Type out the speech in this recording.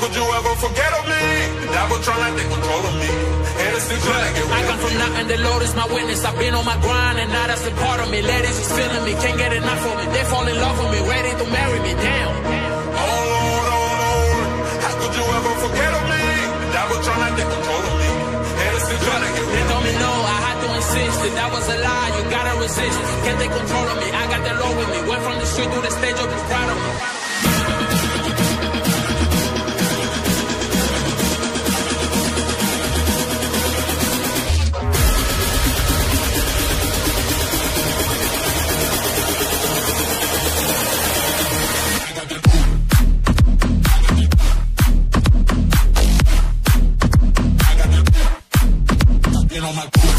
could you ever forget of me? The devil trying to take control of me. And it's still trying to get I come from nothing, the Lord is my witness. I've been on my grind and now that's a part of me. Ladies is feeling me, can't get enough of me. They fall in love with me, ready to marry me. Damn. Oh Lord, oh Lord, how could you ever forget of me? The devil trying to take control of me. And it's still trying to get They told me. no, I had to insist that that was a lie. You gotta resist. Can't take control of me. I got that law with me. Went from the street to the stage, I'll be proud of me. on my